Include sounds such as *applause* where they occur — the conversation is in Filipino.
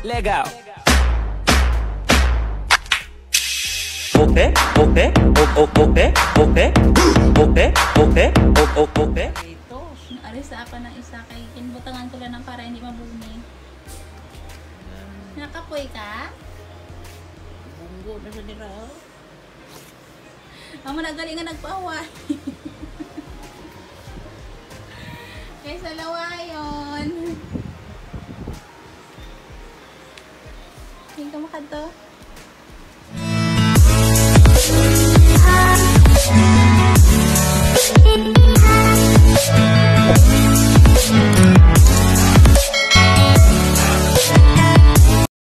Legal. Okay, okay, okay, okay, okay, okay, okay, okay. Ito, naalis sa apa ng isa kay kinbutangan ko lang ng para hindi mabumi. Nakapoy ka? Bunggo na sa nila. *laughs* oh. Ang managaling nga nagpaawa. Kaysa lawayon. Yang.